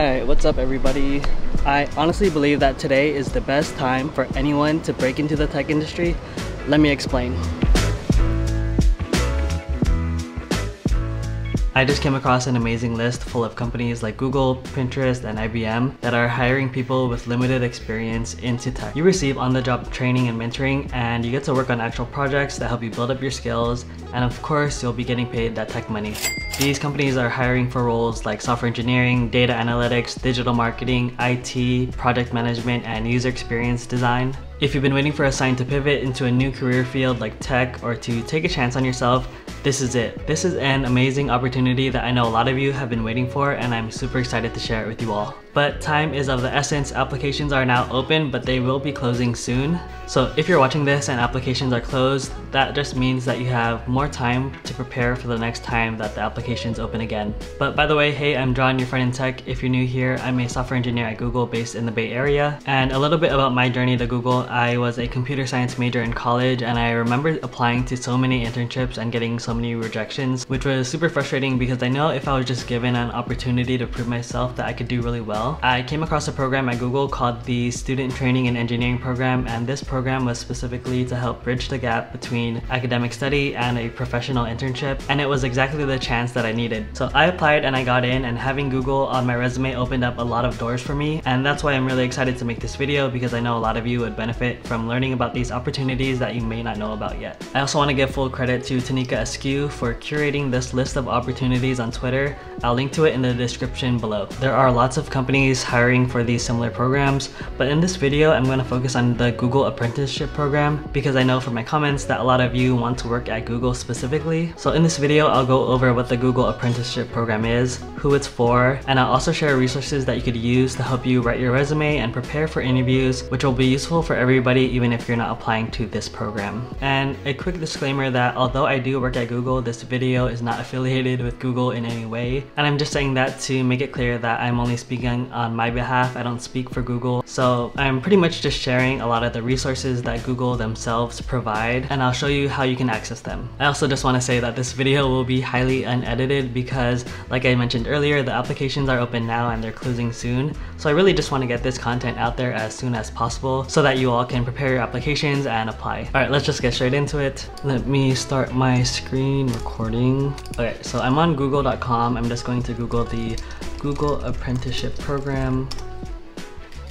Alright, what's up everybody? I honestly believe that today is the best time for anyone to break into the tech industry. Let me explain. I just came across an amazing list full of companies like Google, Pinterest, and IBM that are hiring people with limited experience into tech. You receive on-the-job training and mentoring, and you get to work on actual projects that help you build up your skills, and of course, you'll be getting paid that tech money. These companies are hiring for roles like software engineering, data analytics, digital marketing, IT, project management, and user experience design. If you've been waiting for a sign to pivot into a new career field like tech or to take a chance on yourself, this is it. This is an amazing opportunity that I know a lot of you have been waiting for and I'm super excited to share it with you all. But time is of the essence, applications are now open but they will be closing soon. So if you're watching this and applications are closed, that just means that you have more time to prepare for the next time that the applications open again. But by the way, hey, I'm Jon, your friend in tech. If you're new here, I'm a software engineer at Google based in the Bay Area. And a little bit about my journey to Google, I was a computer science major in college and I remember applying to so many internships and getting so many rejections, which was super frustrating because I know if I was just given an opportunity to prove myself that I could do really well. I came across a program at Google called the Student Training and Engineering Program and this program was specifically to help bridge the gap between academic study and a professional internship and it was exactly the chance that I needed. So I applied and I got in and having Google on my resume opened up a lot of doors for me and that's why I'm really excited to make this video because I know a lot of you would benefit from learning about these opportunities that you may not know about yet. I also want to give full credit to Tanika Askew for curating this list of opportunities on Twitter. I'll link to it in the description below. There are lots of companies hiring for these similar programs, but in this video I'm going to focus on the Google Apprenticeship Program because I know from my comments that a lot of you want to work at Google specifically. So in this video I'll go over what the Google Apprenticeship Program is, who it's for, and I'll also share resources that you could use to help you write your resume and prepare for interviews, which will be useful for everybody even if you're not applying to this program. And a quick disclaimer that although I do work at Google, this video is not affiliated with Google in any way. And I'm just saying that to make it clear that I'm only speaking on my behalf. I don't speak for Google. So I'm pretty much just sharing a lot of the resources that Google themselves provide and I'll show you how you can access them. I also just want to say that this video will be highly unedited because like I mentioned earlier, the applications are open now and they're closing soon. So I really just want to get this content out there as soon as possible so that you all can prepare your applications and apply. Alright, let's just get straight into it. Let me start my screen recording. Okay, so I'm on google.com. I'm just going to Google the Google Apprenticeship Program.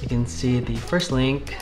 You can see the first link.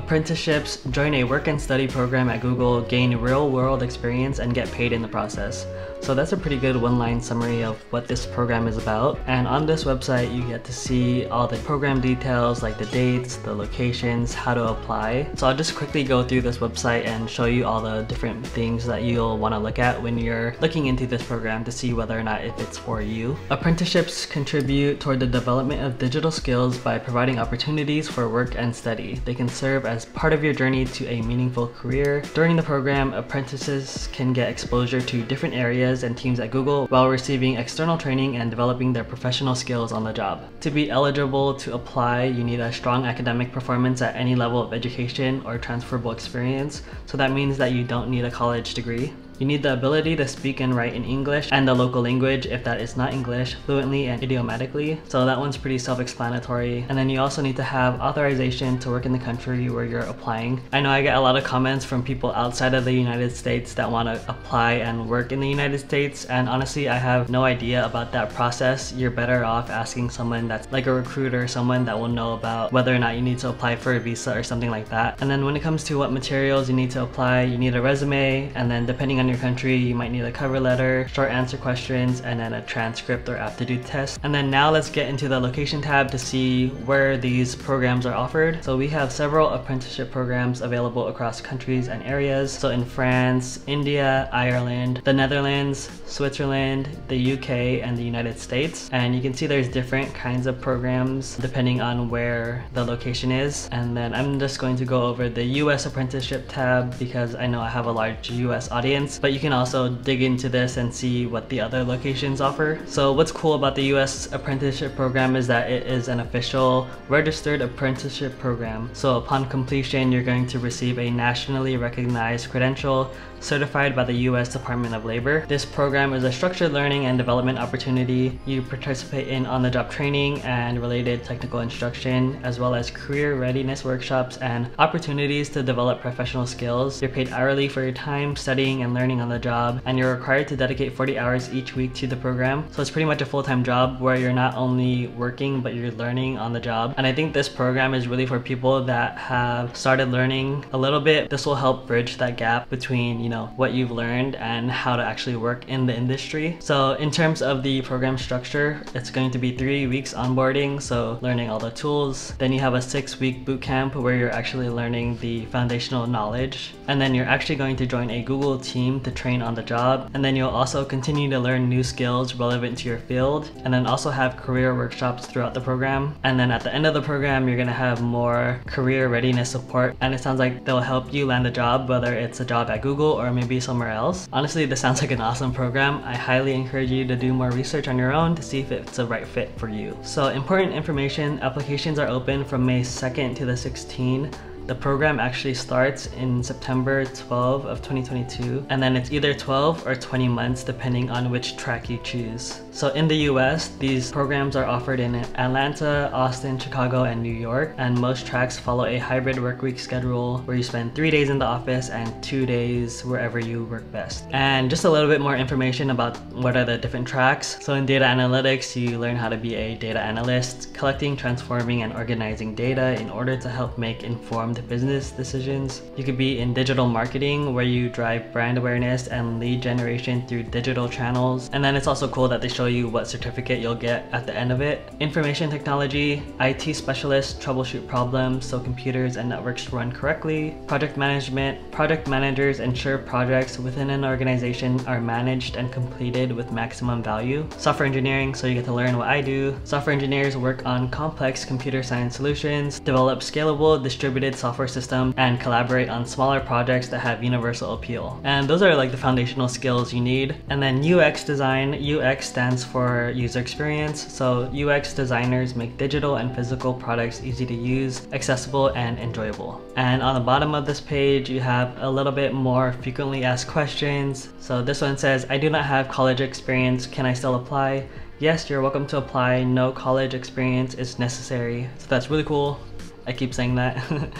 Apprenticeships, join a work and study program at Google, gain real world experience and get paid in the process. So that's a pretty good one-line summary of what this program is about. And on this website, you get to see all the program details like the dates, the locations, how to apply. So I'll just quickly go through this website and show you all the different things that you'll want to look at when you're looking into this program to see whether or not if it's for you. Apprenticeships contribute toward the development of digital skills by providing opportunities for work and study. They can serve as part of your journey to a meaningful career. During the program, apprentices can get exposure to different areas and teams at Google while receiving external training and developing their professional skills on the job. To be eligible to apply, you need a strong academic performance at any level of education or transferable experience, so that means that you don't need a college degree. You need the ability to speak and write in English and the local language if that is not English fluently and idiomatically. So that one's pretty self-explanatory. And then you also need to have authorization to work in the country where you're applying. I know I get a lot of comments from people outside of the United States that want to apply and work in the United States and honestly I have no idea about that process. You're better off asking someone that's like a recruiter, someone that will know about whether or not you need to apply for a visa or something like that. And then when it comes to what materials you need to apply, you need a resume and then depending on your country, you might need a cover letter, short answer questions, and then a transcript or aptitude test. And then now let's get into the location tab to see where these programs are offered. So we have several apprenticeship programs available across countries and areas. So in France, India, Ireland, the Netherlands, Switzerland, the UK, and the United States. And you can see there's different kinds of programs depending on where the location is. And then I'm just going to go over the US apprenticeship tab because I know I have a large US audience but you can also dig into this and see what the other locations offer. So what's cool about the US apprenticeship program is that it is an official registered apprenticeship program. So upon completion, you're going to receive a nationally recognized credential certified by the US Department of Labor. This program is a structured learning and development opportunity. You participate in on-the-job training and related technical instruction, as well as career readiness workshops and opportunities to develop professional skills. You're paid hourly for your time studying and learning on the job, and you're required to dedicate 40 hours each week to the program. So it's pretty much a full-time job where you're not only working, but you're learning on the job. And I think this program is really for people that have started learning a little bit. This will help bridge that gap between, you know, what you've learned and how to actually work in the industry. So in terms of the program structure, it's going to be three weeks onboarding, so learning all the tools. Then you have a six week boot camp where you're actually learning the foundational knowledge. And then you're actually going to join a Google team to train on the job. And then you'll also continue to learn new skills relevant to your field. And then also have career workshops throughout the program. And then at the end of the program, you're gonna have more career readiness support. And it sounds like they'll help you land a job, whether it's a job at Google or maybe somewhere else. Honestly, this sounds like an awesome program. I highly encourage you to do more research on your own to see if it's a right fit for you. So important information, applications are open from May 2nd to the 16th. The program actually starts in September 12 of 2022, and then it's either 12 or 20 months depending on which track you choose. So in the US, these programs are offered in Atlanta, Austin, Chicago, and New York, and most tracks follow a hybrid workweek schedule where you spend three days in the office and two days wherever you work best. And just a little bit more information about what are the different tracks. So in data analytics, you learn how to be a data analyst, collecting, transforming, and organizing data in order to help make informed business decisions. You could be in digital marketing where you drive brand awareness and lead generation through digital channels. And then it's also cool that they show you what certificate you'll get at the end of it. Information technology, IT specialists troubleshoot problems so computers and networks run correctly. Project management, project managers ensure projects within an organization are managed and completed with maximum value. Software engineering, so you get to learn what I do. Software engineers work on complex computer science solutions, develop scalable distributed software software system and collaborate on smaller projects that have universal appeal. And those are like the foundational skills you need. And then UX design, UX stands for user experience. So UX designers make digital and physical products easy to use, accessible, and enjoyable. And on the bottom of this page, you have a little bit more frequently asked questions. So this one says, I do not have college experience, can I still apply? Yes, you're welcome to apply. No college experience is necessary. So that's really cool. I keep saying that.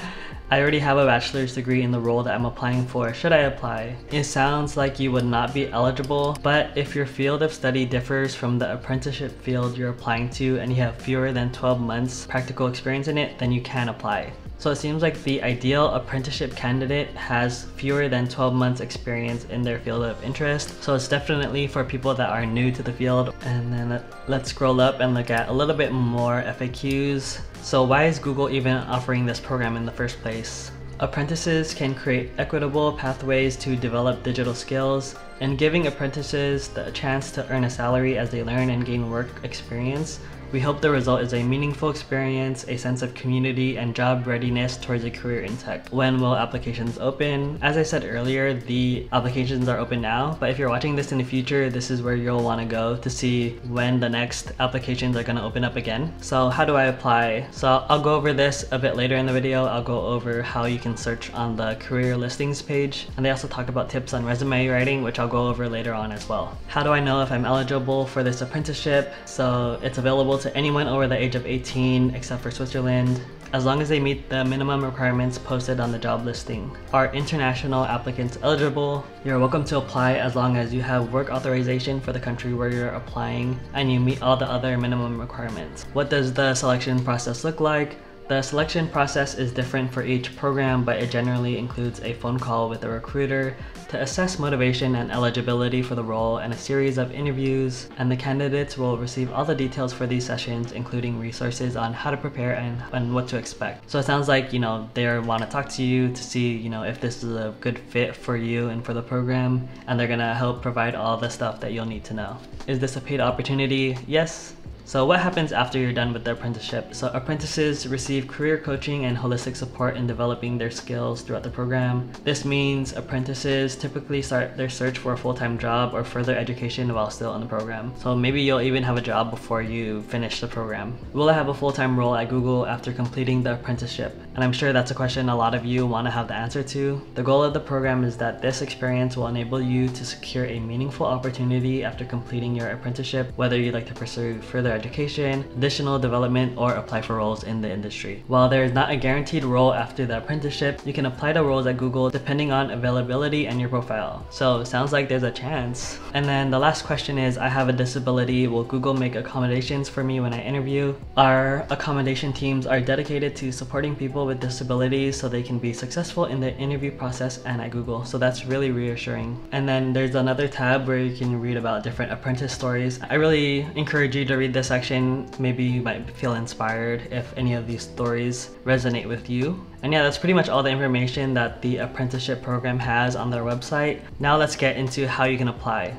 I already have a bachelor's degree in the role that I'm applying for. Should I apply? It sounds like you would not be eligible, but if your field of study differs from the apprenticeship field you're applying to and you have fewer than 12 months practical experience in it, then you can apply. So it seems like the ideal apprenticeship candidate has fewer than 12 months experience in their field of interest. So it's definitely for people that are new to the field. And then let's scroll up and look at a little bit more FAQs. So why is Google even offering this program in the first place? Apprentices can create equitable pathways to develop digital skills, and giving apprentices the chance to earn a salary as they learn and gain work experience we hope the result is a meaningful experience, a sense of community, and job readiness towards a career in tech. When will applications open? As I said earlier, the applications are open now, but if you're watching this in the future, this is where you'll want to go to see when the next applications are going to open up again. So how do I apply? So I'll go over this a bit later in the video. I'll go over how you can search on the career listings page. And they also talk about tips on resume writing, which I'll go over later on as well. How do I know if I'm eligible for this apprenticeship? So it's available to anyone over the age of 18 except for Switzerland as long as they meet the minimum requirements posted on the job listing. Are international applicants eligible? You're welcome to apply as long as you have work authorization for the country where you're applying and you meet all the other minimum requirements. What does the selection process look like? The selection process is different for each program, but it generally includes a phone call with a recruiter to assess motivation and eligibility for the role and a series of interviews, and the candidates will receive all the details for these sessions, including resources on how to prepare and, and what to expect. So it sounds like, you know, they want to talk to you to see, you know, if this is a good fit for you and for the program, and they're gonna help provide all the stuff that you'll need to know. Is this a paid opportunity? Yes, So what happens after you're done with the apprenticeship? So apprentices receive career coaching and holistic support in developing their skills throughout the program. This means apprentices typically start their search for a full-time job or further education while still in the program. So maybe you'll even have a job before you finish the program. Will I have a full-time role at Google after completing the apprenticeship? And I'm sure that's a question a lot of you want to have the answer to. The goal of the program is that this experience will enable you to secure a meaningful opportunity after completing your apprenticeship, whether you'd like to pursue further education, additional development, or apply for roles in the industry. While there is not a guaranteed role after the apprenticeship, you can apply to roles at Google depending on availability and your profile. So sounds like there's a chance. And then the last question is, I have a disability, will Google make accommodations for me when I interview? Our accommodation teams are dedicated to supporting people with disabilities so they can be successful in the interview process and at Google. So that's really reassuring. And then there's another tab where you can read about different apprentice stories. I really encourage you to read this section. Maybe you might feel inspired if any of these stories resonate with you. And yeah, that's pretty much all the information that the apprenticeship program has on their website. Now let's get into how you can apply.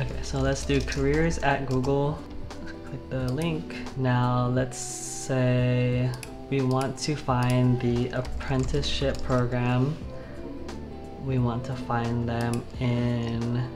Okay, so let's do careers at Google. Click the link. Now let's say we want to find the apprenticeship program. We want to find them in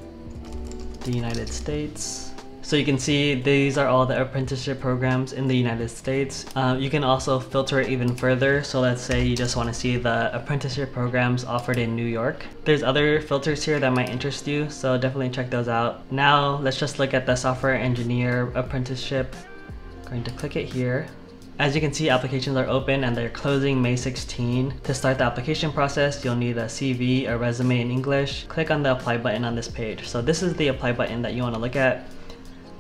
the United States. So you can see these are all the apprenticeship programs in the United States. Uh, you can also filter it even further. So let's say you just want to see the apprenticeship programs offered in New York. There's other filters here that might interest you, so definitely check those out. Now let's just look at the software engineer apprenticeship. going to click it here. As you can see, applications are open and they're closing May 16. To start the application process, you'll need a CV, a resume in English. Click on the apply button on this page. So this is the apply button that you want to look at.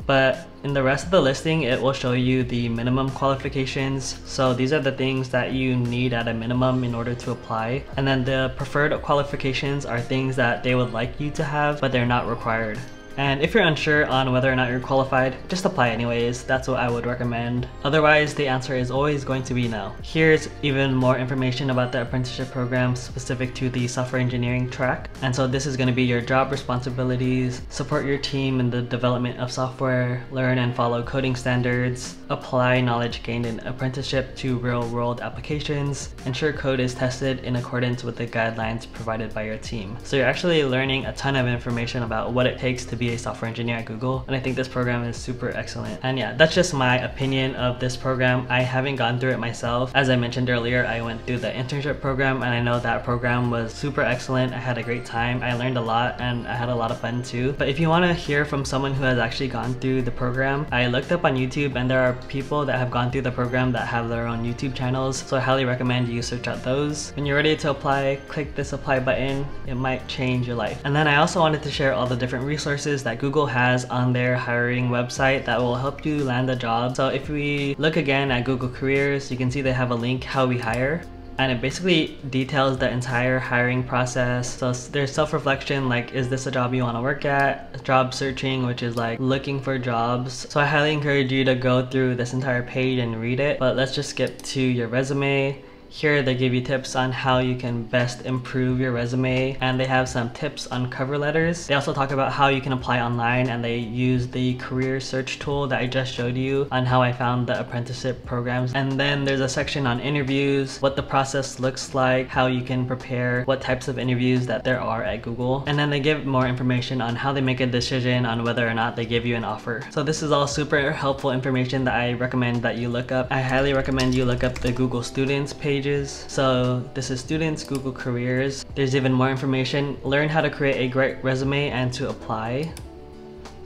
But in the rest of the listing, it will show you the minimum qualifications. So these are the things that you need at a minimum in order to apply. And then the preferred qualifications are things that they would like you to have, but they're not required. And if you're unsure on whether or not you're qualified, just apply anyways. That's what I would recommend. Otherwise, the answer is always going to be no. Here's even more information about the apprenticeship program specific to the software engineering track. And so this is going to be your job responsibilities, support your team in the development of software, learn and follow coding standards, apply knowledge gained in apprenticeship to real world applications, ensure code is tested in accordance with the guidelines provided by your team. So you're actually learning a ton of information about what it takes to be a software engineer at Google. And I think this program is super excellent. And yeah, that's just my opinion of this program. I haven't gone through it myself. As I mentioned earlier, I went through the internship program and I know that program was super excellent. I had a great time. I learned a lot and I had a lot of fun too. But if you want to hear from someone who has actually gone through the program, I looked up on YouTube and there are people that have gone through the program that have their own YouTube channels. So I highly recommend you search out those. When you're ready to apply, click this apply button. It might change your life. And then I also wanted to share all the different resources that Google has on their hiring website that will help you land a job. So if we look again at Google Careers, you can see they have a link how we hire and it basically details the entire hiring process. So there's self-reflection, like is this a job you want to work at? Job searching, which is like looking for jobs. So I highly encourage you to go through this entire page and read it. But let's just skip to your resume. Here they give you tips on how you can best improve your resume and they have some tips on cover letters. They also talk about how you can apply online and they use the career search tool that I just showed you on how I found the apprenticeship programs. And then there's a section on interviews, what the process looks like, how you can prepare, what types of interviews that there are at Google. And then they give more information on how they make a decision on whether or not they give you an offer. So this is all super helpful information that I recommend that you look up. I highly recommend you look up the Google Students page pages. So this is students, Google careers. There's even more information. Learn how to create a great resume and to apply.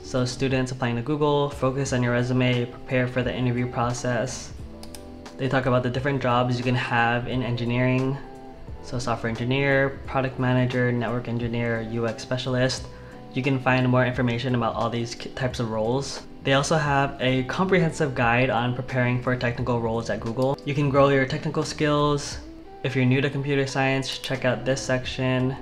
So students applying to Google, focus on your resume, prepare for the interview process. They talk about the different jobs you can have in engineering. So software engineer, product manager, network engineer, UX specialist. You can find more information about all these types of roles. They also have a comprehensive guide on preparing for technical roles at Google. You can grow your technical skills. If you're new to computer science, check out this section.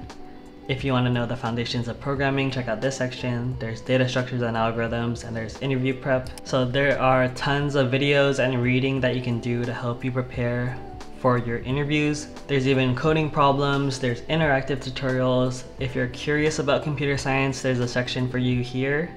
If you want to know the foundations of programming, check out this section. There's data structures and algorithms, and there's interview prep. So there are tons of videos and reading that you can do to help you prepare for your interviews. There's even coding problems, there's interactive tutorials. If you're curious about computer science, there's a section for you here.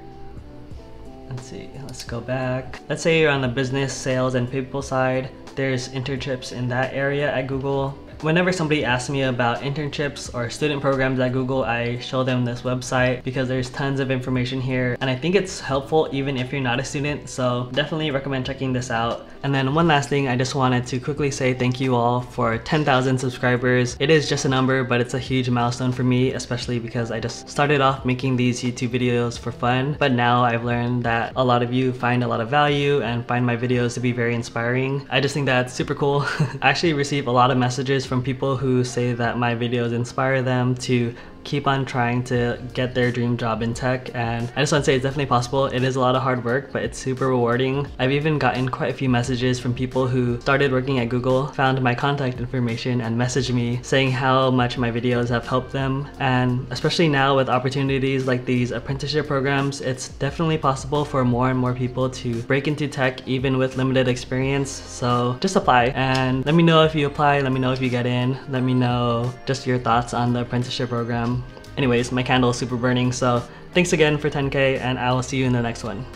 Let's see, let's go back. Let's say you're on the business, sales, and people side. There's internships in that area at Google. Whenever somebody asks me about internships or student programs at Google, I show them this website because there's tons of information here and I think it's helpful even if you're not a student, so definitely recommend checking this out. And then one last thing, I just wanted to quickly say thank you all for 10,000 subscribers. It is just a number, but it's a huge milestone for me, especially because I just started off making these YouTube videos for fun, but now I've learned that a lot of you find a lot of value and find my videos to be very inspiring. I just think that's super cool. I actually receive a lot of messages from people who say that my videos inspire them to keep on trying to get their dream job in tech and I just want to say it's definitely possible. It is a lot of hard work but it's super rewarding. I've even gotten quite a few messages from people who started working at Google, found my contact information and messaged me saying how much my videos have helped them and especially now with opportunities like these apprenticeship programs it's definitely possible for more and more people to break into tech even with limited experience so just apply and let me know if you apply, let me know if you get in, let me know just your thoughts on the apprenticeship program Anyways, my candle is super burning, so thanks again for 10k, and I will see you in the next one.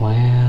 Wow.